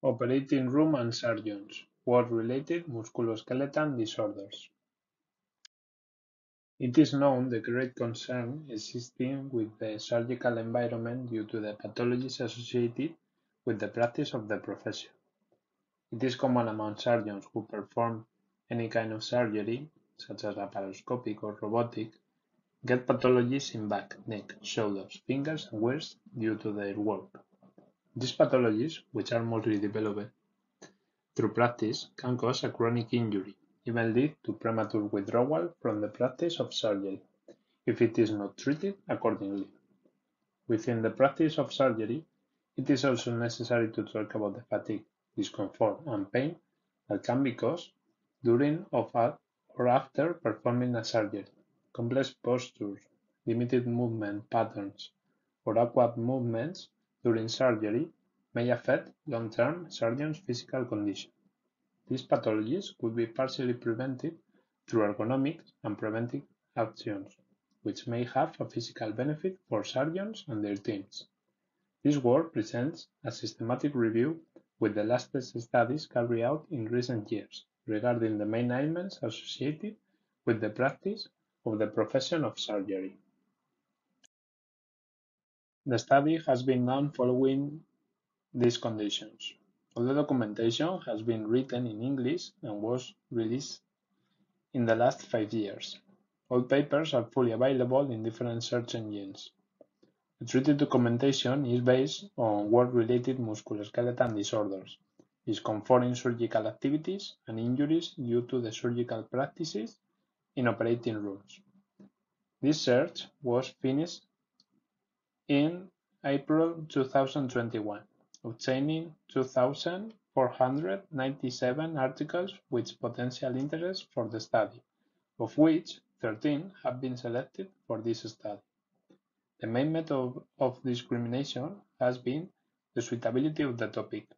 Operating room and surgeons: Work-related musculoskeletal disorders. It is known the great concern existing with the surgical environment due to the pathologies associated with the practice of the profession. It is common among surgeons who perform any kind of surgery, such as laparoscopic or robotic, get pathologies in back, neck, shoulders, fingers, and wrists due to their work. These pathologies, which are mostly developed through practice, can cause a chronic injury, even lead to premature withdrawal from the practice of surgery, if it is not treated accordingly. Within the practice of surgery, it is also necessary to talk about the fatigue, discomfort, and pain that can be caused during or after performing a surgery. Complex postures, limited movement patterns, or awkward movements during surgery may affect long-term surgeon's physical condition. These pathologies could be partially prevented through ergonomic and preventive actions, which may have a physical benefit for surgeons and their teams. This work presents a systematic review with the latest studies carried out in recent years regarding the main ailments associated with the practice of the profession of surgery. The study has been done following these conditions. All the documentation has been written in English and was released in the last five years. All papers are fully available in different search engines. The treated documentation is based on work-related musculoskeletal disorders, discomfort in surgical activities, and injuries due to the surgical practices in operating rooms. This search was finished in April 2021, obtaining 2,497 articles with potential interest for the study, of which 13 have been selected for this study. The main method of discrimination has been the suitability of the topic,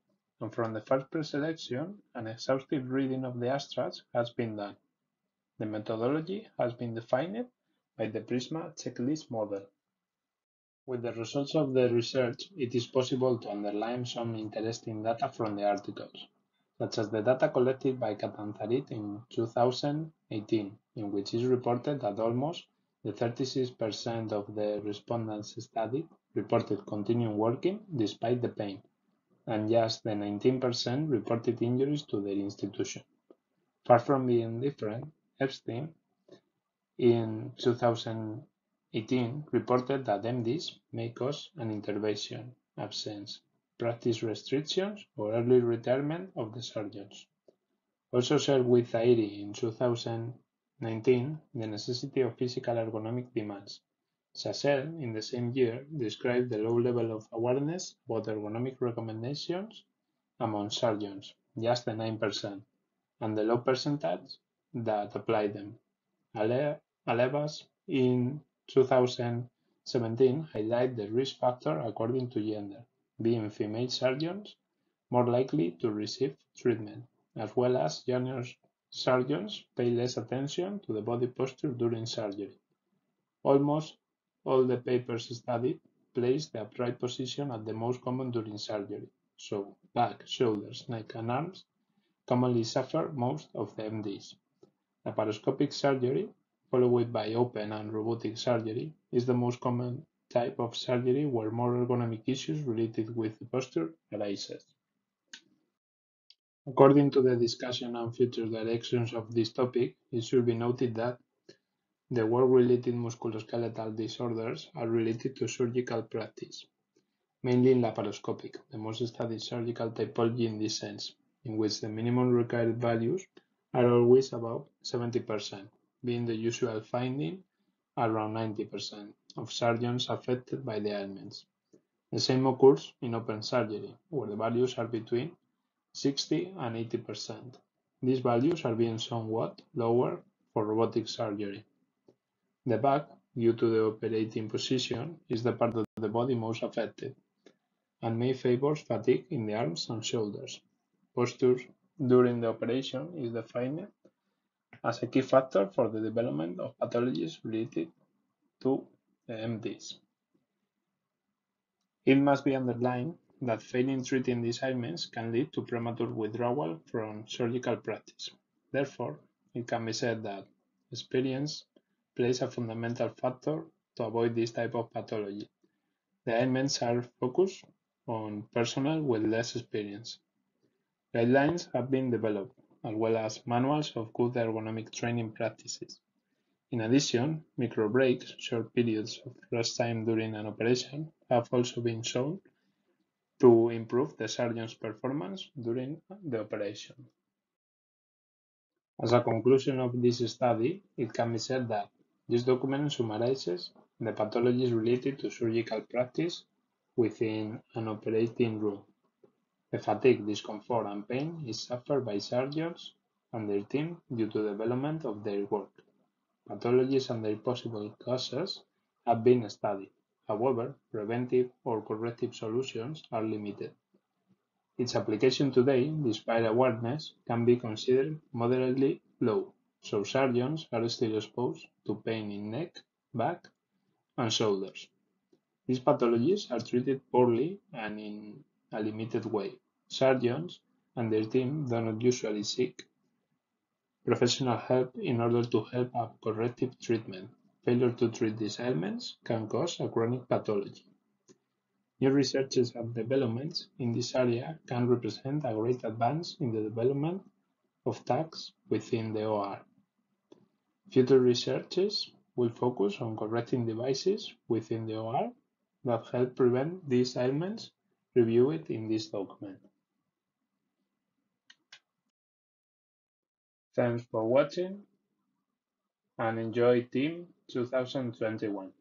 and from the first preselection, an exhaustive reading of the abstracts has been done. The methodology has been defined by the PRISMA checklist model. With the results of the research, it is possible to underline some interesting data from the articles, such as the data collected by Catanzarite in 2018, in which is reported that almost the 36% of the respondents studied reported continuing working despite the pain, and just the 19% reported injuries to their institution. Far from being different, Epstein in 2000 18 reported that MDs may cause an intervention, absence, practice restrictions, or early retirement of the surgeons. Also shared with Zairi in 2019 the necessity of physical ergonomic demands. Chassel, in the same year, described the low level of awareness about ergonomic recommendations among surgeons, just the 9%, and the low percentage that apply them. Alleblas in 2017 highlight the risk factor according to gender, being female surgeons more likely to receive treatment, as well as younger surgeons pay less attention to the body posture during surgery. Almost all the papers studied place the upright position as the most common during surgery, so back, shoulders, neck, and arms commonly suffer most of the MDs. Laparoscopic surgery followed by open and robotic surgery, is the most common type of surgery where more ergonomic issues related with the posture arises. According to the discussion and future directions of this topic, it should be noted that the work-related musculoskeletal disorders are related to surgical practice, mainly in laparoscopic, the most studied surgical typology in this sense, in which the minimum required values are always above 70% being the usual finding around 90% of surgeons affected by the ailments. The same occurs in open surgery, where the values are between 60 and 80%. These values are being somewhat lower for robotic surgery. The back, due to the operating position, is the part of the body most affected and may favor fatigue in the arms and shoulders. Posture during the operation is the defined as a key factor for the development of pathologies related to eh, MDs. It must be underlined that failing treating these ailments can lead to premature withdrawal from surgical practice. Therefore, it can be said that experience plays a fundamental factor to avoid this type of pathology. The ailments are focused on personnel with less experience. Guidelines have been developed, as well as manuals of good ergonomic training practices. In addition, micro breaks, short periods of rest time during an operation, have also been shown to improve the surgeon's performance during the operation. As a conclusion of this study, it can be said that this document summarizes the pathologies related to surgical practice within an operating room. The fatigue, discomfort, and pain is suffered by surgeons and their team due to development of their work. Pathologies and their possible causes have been studied. However, preventive or corrective solutions are limited. Its application today, despite awareness, can be considered moderately low, so surgeons are still exposed to pain in neck, back, and shoulders. These pathologies are treated poorly and in a limited way. Surgeons and their team do not usually seek professional help in order to help a corrective treatment. Failure to treat these ailments can cause a chronic pathology. New researches and developments in this area can represent a great advance in the development of tags within the OR. Future researches will focus on correcting devices within the OR that help prevent these ailments reviewed in this document. Thanks for watching and enjoy TEEM 2021.